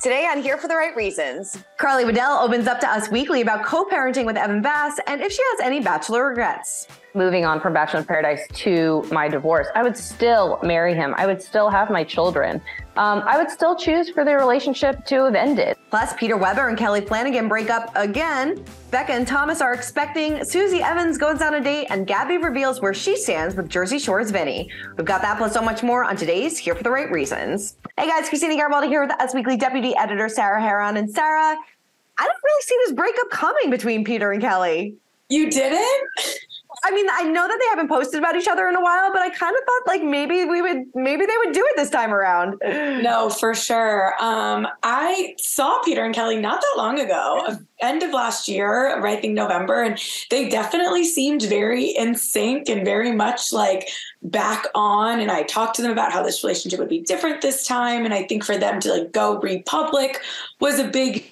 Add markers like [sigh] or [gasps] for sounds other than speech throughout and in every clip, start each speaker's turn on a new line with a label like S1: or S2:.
S1: Today on Here for the Right Reasons, Carly Waddell opens up to us weekly about co parenting with Evan Bass and if she has any bachelor regrets.
S2: Moving on from Bachelor in Paradise to my divorce, I would still marry him. I would still have my children. Um, I would still choose for the relationship to have ended.
S1: Plus, Peter Weber and Kelley Flanagan break up again. Becca and Thomas are expecting. Susie Evans goes on a date, and Gabby reveals where she stands with Jersey Shore's Vinny. We've got that plus so much more on today's Here for the Right Reasons. Hey guys, Christina Garibaldi here with Us Weekly Deputy Editor Sarah Hearon. And Sarah, I don't really see this breakup coming between Peter and Kelley.
S3: You didn't?
S1: I mean, I know that they haven't posted about each other in a while, but I kind of thought like maybe we would, maybe they would do it this time around.
S3: No, for sure. Um, I saw Peter and Kelley not that long ago, end of last year, I think November, and they definitely seemed very in sync and very much like back on. And I talked to them about how this relationship would be different this time. And I think for them to like go republic was a big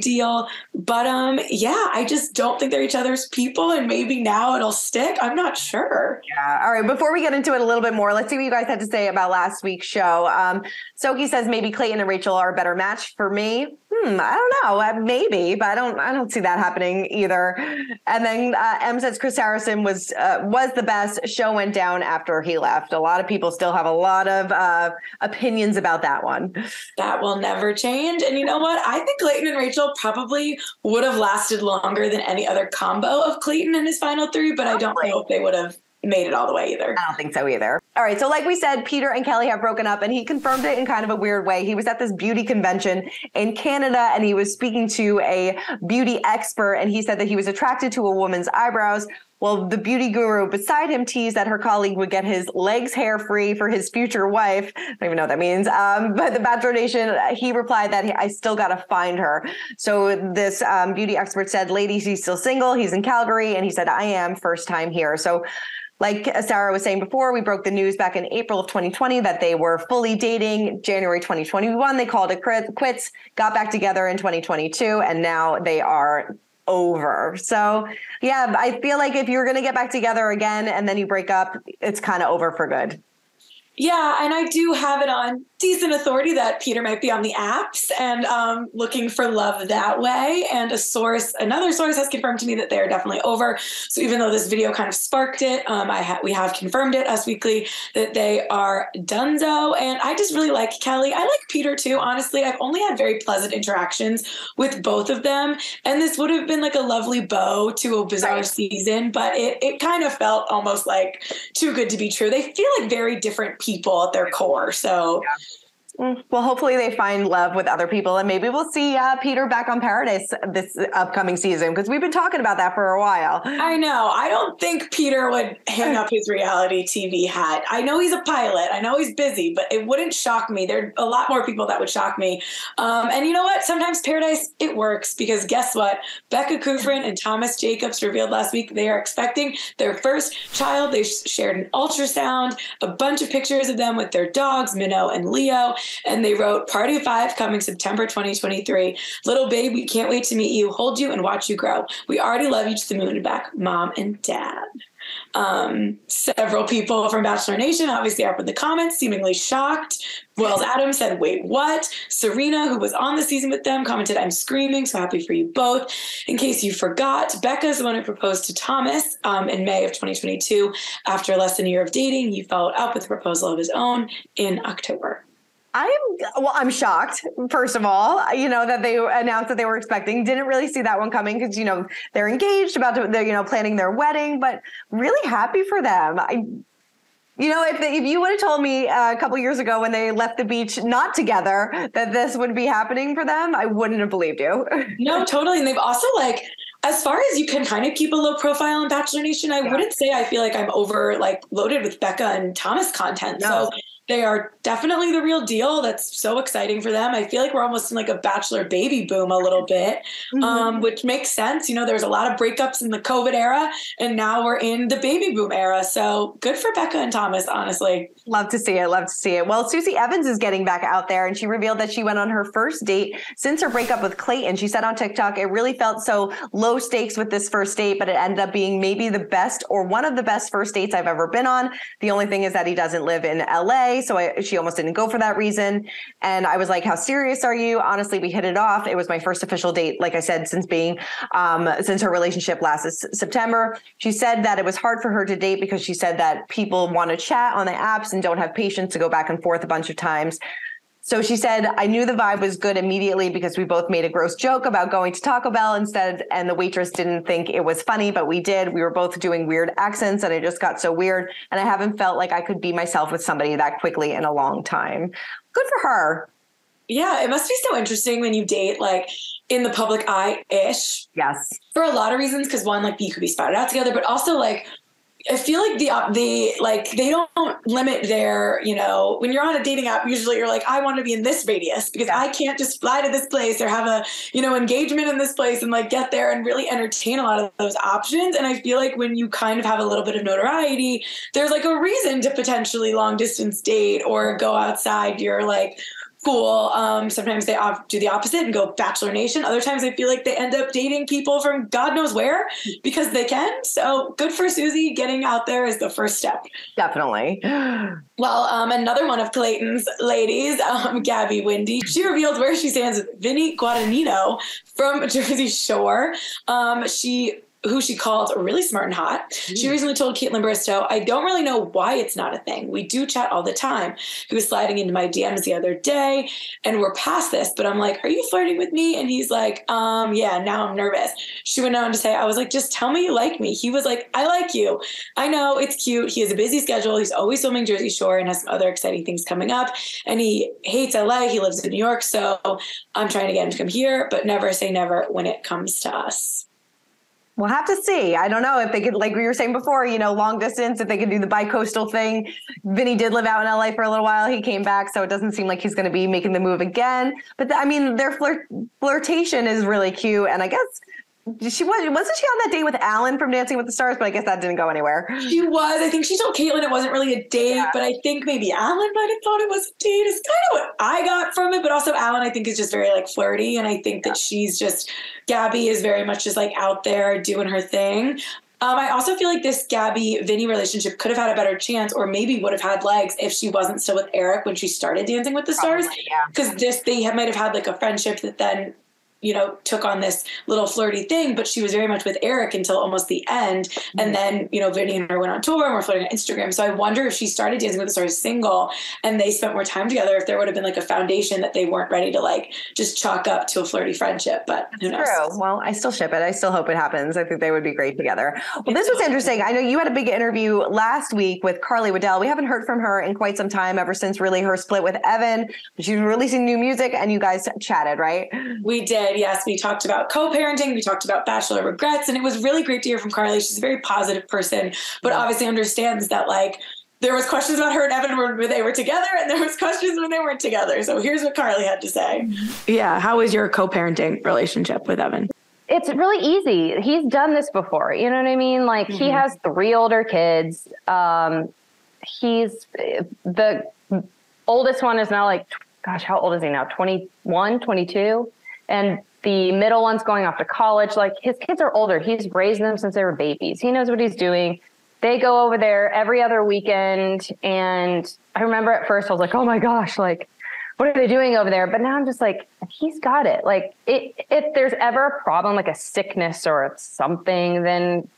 S3: deal. But um, yeah, I just don't think they're each other's people, and maybe now it'll stick. I'm not sure.
S1: Yeah. All right. Before we get into it a little bit more, let's see what you guys had to say about last week's show. Um, Soki says maybe Clayton and Rachel are a better match for me. Hmm, I don't know. Uh, maybe, but I don't. I don't see that happening either. And then uh, M says Chris Harrison was uh, was the best. Show went down after he left. A lot of people still have a lot of uh, opinions about that one.
S3: That will never change. And you know what? I think Clayton and Rachel probably would have lasted longer than any other combo of Clayton and his final three, but I don't know if they would have made it all the way either.
S1: I don't think so either. All right. So, like we said, Peter and Kelley have broken up, and he confirmed it in kind of a weird way. He was at this beauty convention in Canada and he was speaking to a beauty expert, and he said that he was attracted to a woman's eyebrows. Well, the beauty guru beside him teased that her colleague would get his legs hair free for his future wife. I don't even know what that means. Um, [laughs] but the Bachelor Nation, he replied that I still got to find her. So this um, beauty expert said, ladies, he's still single. He's in Calgary. And he said, I am first time here. So like Sarah was saying before, we broke the news back in April of 2020 that they were fully dating. January 2021, they called it quits, got back together in 2022, and now they are over. So, yeah, I feel like if you're going to get back together again and then you break up, it's kind of over for good.
S3: Yeah, and I do have it on decent authority that Peter might be on the apps and um, looking for love that way. And a source, another source, has confirmed to me that they're definitely over. So even though this video kind of sparked it, um, I ha- we have confirmed it Us Weekly that they are donezo. And I just really like Kelley. I like Peter too. Honestly, I've only had very pleasant interactions with both of them, and this would have been like a lovely bow to a bizarre right. season. But it it kind of felt almost like too good to be true. They feel like very different people at their core. So. Yeah
S1: well, hopefully they find love with other people, and maybe we'll see uh, Peter back on Paradise this upcoming season because we've been talking about that for a while.
S3: I know. I don't think Peter would hang up his reality TV hat. I know he's a pilot. I know he's busy, but it wouldn't shock me. There are a lot more people that would shock me. Um, and you know what? Sometimes Paradise it works because guess what? Becca Kufrin and Thomas Jacobs revealed last week they are expecting their first child. They shared an ultrasound, a bunch of pictures of them with their dogs, Minnow and Leo and they wrote Party of Five coming September 2023. Little babe, we can't wait to meet you, hold you, and watch you grow. We already love you to the moon and back, mom and dad. Um, several people from Bachelor Nation obviously up in the comments, seemingly shocked. Wells Adams said, Wait, what? Serena, who was on the season with them, commented, I'm screaming, so happy for you both. In case you forgot, Becca is the one who proposed to Thomas um, in May of 2022. After less than a year of dating, he followed up with a proposal of his own in October.
S1: I am well. I'm shocked. First of all, you know that they announced that they were expecting. Didn't really see that one coming because you know they're engaged, about to, they're you know planning their wedding, but really happy for them. I, you know, if if you would have told me uh, a couple years ago when they left the beach not together that this would be happening for them, I wouldn't have believed you. [laughs]
S3: no, totally. And they've also like as far as you can kind of keep a low profile in Bachelor Nation, I yeah. wouldn't say I feel like I'm over like loaded with Becca and Thomas content. No. So they are definitely the real deal. That's so exciting for them. I feel like we're almost in like a bachelor baby boom a little bit, mm-hmm. um, which makes sense. You know, there's a lot of breakups in the COVID era, and now we're in the baby boom era. So good for Becca and Thomas, honestly.
S1: Love to see it. Love to see it. Well, Susie Evans is getting back out there, and she revealed that she went on her first date since her breakup with Clayton. She said on TikTok, it really felt so low stakes with this first date, but it ended up being maybe the best or one of the best first dates I've ever been on. The only thing is that he doesn't live in LA So I, she almost didn't go for that reason. And I was like, "How serious are you?" Honestly, we hit it off. It was my first official date, like I said, since being um, since her relationship last September. She said that it was hard for her to date because she said that people want to chat on the apps and don't have patience to go back and forth a bunch of times. So she said, I knew the vibe was good immediately because we both made a gross joke about going to Taco Bell instead. And the waitress didn't think it was funny, but we did. We were both doing weird accents and it just got so weird. And I haven't felt like I could be myself with somebody that quickly in a long time. Good for her.
S3: Yeah, it must be so interesting when you date like in the public eye ish.
S1: Yes.
S3: For a lot of reasons, because one, like you could be spotted out together, but also like I feel like the uh, the like they don't limit their you know when you're on a dating app usually you're like I want to be in this radius because. I can't just fly to this place or have a you know engagement in this place and like get there and really entertain a lot of those options and I feel like when you kind of have a little bit of notoriety there's like a reason to potentially long distance date or go outside your like cool. Um, sometimes they do the opposite and go Bachelor Nation. Other times I feel like they end up dating people from God knows where because they can. So good for Susie. Getting out there is the first step.
S1: Definitely. [gasps]
S3: Well, um, another one of Clayton's ladies, um, Gabby Windey, she revealed where she stands with Vinny Guadagnino from [laughs] Jersey Shore. Um, she who she called really smart and hot. Mm. She recently told Kaitlyn Bristowe, I don't really know why it's not a thing. We do chat all the time. He was sliding into my DMs the other day and we're past this, but I'm like, Are you flirting with me? And he's like, Um, yeah, now I'm nervous. She went on to say, I was like, just tell me you like me. He was like, I like you. I know it's cute. He has a busy schedule. He's always filming Jersey Shore and has some other exciting things coming up. And he hates LA. He lives in New York. So I'm trying to get him to come here, but never say never when it comes to us.
S1: We'll have to see. I don't know if they could, like we were saying before, you know, long distance, if they could do the bi-coastal thing. Vinny did live out in LA for a little while. He came back, so it doesn't seem like he's going to be making the move again. But I mean, their flirt flirtation is really cute, and I guess she was wasn't she on that date with Alan from Dancing with the Stars? But I guess that didn't go anywhere.
S3: She was. I think she told Kaitlyn it wasn't really a date, yeah. but I think maybe Alan might have thought it was a date. It's kind of what I got from it. But also Alan, I think, is just very like flirty, and I think yeah. that she's just Gabby is very much just like out there doing her thing. Um, I also feel like this Gabby Vinny relationship could have had a better chance, or maybe would have had legs if she wasn't still with Eric when she started Dancing with the Stars. Because yeah. this, they have, might have had like a friendship that then you know, took on this little flirty thing, but she was very much with Eric until almost the end. Mm-hmm. And then, you know, Vinny and her went on tour and were flirting on Instagram. So I wonder if she started Dancing with the Stars single and they spent more time together, if there would have been like a foundation that they weren't ready to like just chalk up to a flirty friendship. But who knows?
S1: True. Well, I still ship it. I still hope it happens. I think they would be great together. Well, this was interesting. I know you had a big interview last week with Carly Waddell. We haven't heard from her in quite some time, ever since really her split with Evan. She's releasing new music and you guys chatted, right?
S3: We did. Yes. We talked about co-parenting. We talked about bachelor regrets, and it was really great to hear from Carly. She's a very positive person, but obviously understands that like there was questions about her and Evan when they were together, and there was [laughs] questions when they weren't together. So here's what Carly had to say.
S4: Yeah, how is your co-parenting relationship with Evan?
S2: It's really easy. He's done this before. You know what I mean? Like mm-hmm. he has three older kids. Um, he's the oldest one is now like, gosh, how old is he now? 21, 22. And the middle one's going off to college. Like his kids are older. He's raised them since they were babies. He knows what he's doing. They go over there every other weekend. And I remember at first I was like, oh my gosh, like, what are they doing over there? But now I'm just like, he's got it. Like, it, if there's ever a problem, like a sickness or something, then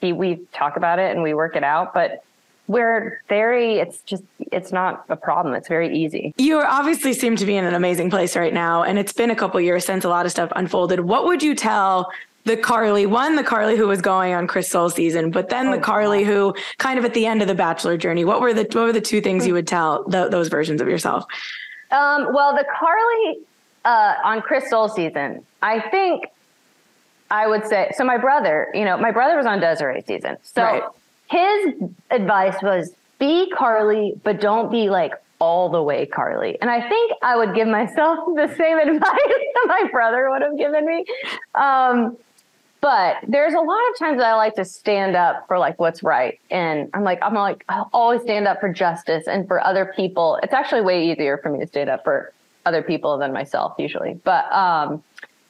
S2: he, we talk about it and we work it out. But we're very it's just it's not a problem. It's very easy.
S4: You obviously seem to be in an amazing place right now and it's been a couple years since a lot of stuff unfolded. What would you tell the carly one the carly who was going on Chris Soules season but then oh, the carly God. who kind of at the end of the bachelor journey what were the what were the two things you would tell the, those versions of yourself?
S2: Um, well the carly uh, on Chris Soules season i think I would say so. My brother, you know, my brother was on Desiree season, so right his advice was be Carly, but don't be like all the way Carly. And I think I would give myself [laughs] the same advice [laughs] that my brother would have given me. Um, but there's a lot of times that I like to stand up for like what's right. And I'm like, I'm like, I'll always stand up for justice and for other people. It's actually way easier for me to stand up for other people than myself usually. But um,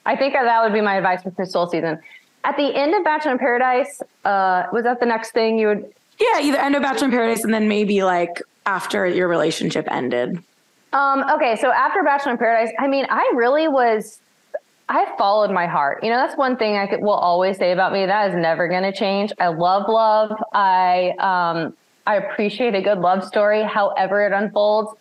S2: I think that would be my advice for Chris Soules season at the end of Bachelor in Paradise, uh, was that the next thing you would?
S4: Yeah, either end of Bachelor in Paradise and then maybe like after your relationship ended?
S2: Um, okay, so after Bachelor in Paradise, I mean, I really was I followed my heart. You know, that's one thing I could, will always say about me. That is never going to change. I love love. I um, I appreciate a good love story, however it unfolds.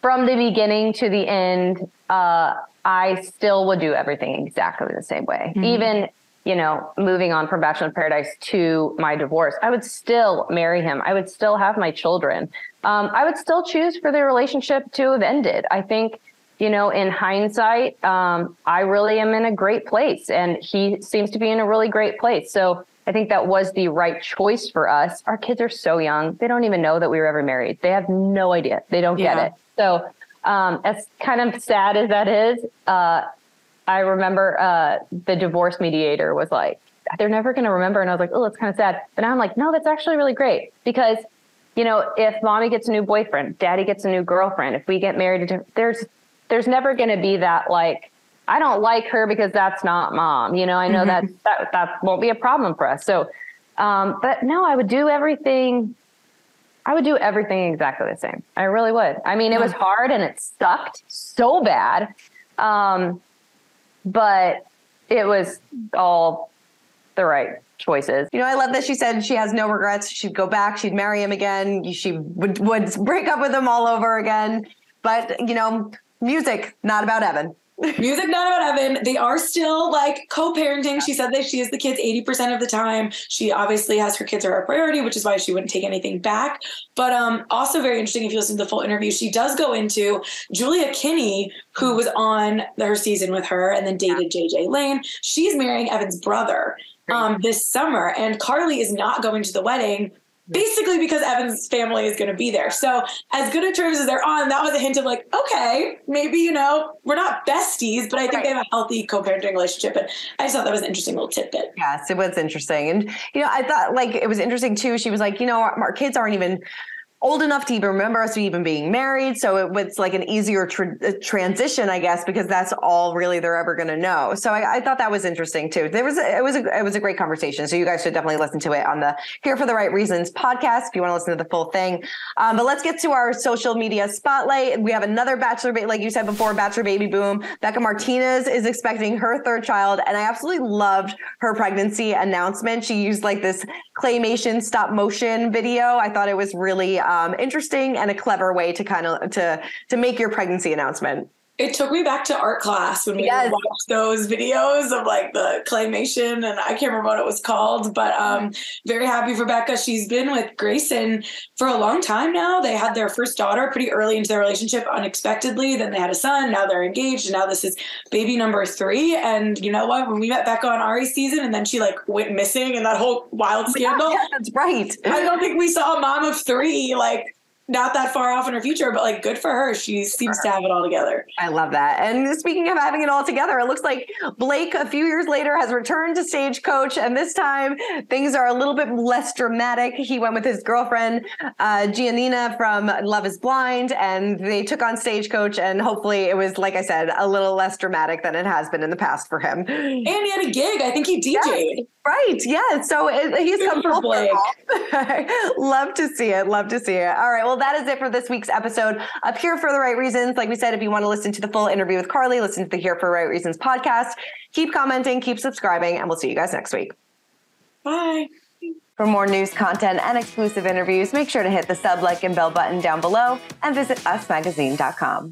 S2: From the beginning to the end, uh, I still would do everything exactly the same way. Mm-hmm. Even you know, moving on from Bachelor in Paradise to my divorce, I would still marry him. I would still have my children. Um, I would still choose for the relationship to have ended. I think you know, in hindsight, um, I really am in a great place and he seems to be in a really great place. So I think that was the right choice for us. Our kids are so young. They don't even know that we were ever married. They have no idea. They don't yeah. get it. So um, as kind of sad as that is, uh, I remember uh, the divorce mediator was like, they're never going to remember. And I was like, oh, that's kind of sad. But now I'm like, no, that's actually really great because, you know, if mommy gets a new boyfriend, daddy gets a new girlfriend, if we get married, there's there's never going to be that like I don't like her because that's not mom. You know, I know mm-hmm. that that that won't be a problem for us. So, um, but no, I would do everything. I would do everything exactly the same. I really would. I mean, it was hard and it sucked so bad, um, but it was all the right choices.
S1: You know, I love that she said she has no regrets. She'd go back, she'd marry him again. She would would break up with him all over again. But you know, Music, not about Evan.
S3: Music, not about Evan. They are still like co-parenting. She said that she is the kids 80% of the time. She obviously has her kids are a priority, which is why she wouldn't take anything back. But um, also very interesting if you listen to the full interview, she does go into Juelia Kinney, who was on her season with her and then dated JJ Lane. She's marrying Evan's brother um, this summer, and Carly is not going to the wedding basically because Evan's family is going to be there. So, as good a terms as they're on, that was a hint of like, okay, maybe, you know, we're not besties, but I think right. they have a healthy co parenting relationship. And I just thought that was an interesting little tidbit.
S1: Yes, it was interesting. And, you know, I thought like it was interesting too. She was like, you know, our, our kids aren't even old enough to even remember us even being married. So it was like an easier uh, transition, I guess, because that's all really they're ever going to know. So I, I, thought that was interesting too. There was a, it was a, it was a great conversation. So you guys should definitely listen to it on the Here for the Right Reasons podcast if you want to listen to the full thing. Um, but let's get to our social media spotlight. We have another bachelor, ba- like you said before, bachelor baby boom. Bekah Martinez is expecting her third child, and I absolutely loved her pregnancy announcement. She used like this claymation stop motion video. I thought it was really um, interesting and a clever way to kind of to to make your pregnancy announcement.
S3: It took me back to art class when we yes. watched those videos of like the claymation, and I can't remember what it was called, but um, very happy for Bekah. She's been with Grayson for a long time now. They had their first daughter pretty early into their relationship, unexpectedly. Then they had a son. Now they're engaged, and now this is baby number three. And you know what? When we met Bekah on Ari's season, and then she like went missing and that whole wild scandal.
S1: Yeah, that's right.
S3: I don't think we saw a mom of three like not that far off in her future, but like good for her. She seems to have it all together.
S1: I love that. And speaking of having it all together, it looks like Blake a few years later has returned to Stagecoach, and this time things are a little bit less dramatic. He went with his girlfriend uh, Giannina from Love Is Blind, and they took on Stagecoach, and hopefully it was like I said, a little less dramatic than it has been in the past for him.
S3: And he had a gig. I think he DJ'd.
S1: Yes. Right. Yeah. So it, he's come full [laughs] Love to see it. Love to see it. All right. Well, that is it for this week's episode of Here for the Right Reasons. Like we said, if you want to listen to the full interview with Carly, listen to the Here for Right Reasons podcast. Keep commenting, keep subscribing, and we'll see you guys next week.
S3: Bye.
S1: For more news, content, and exclusive interviews, make sure to hit the sub, like, and bell button down below and visit usmagazine.com.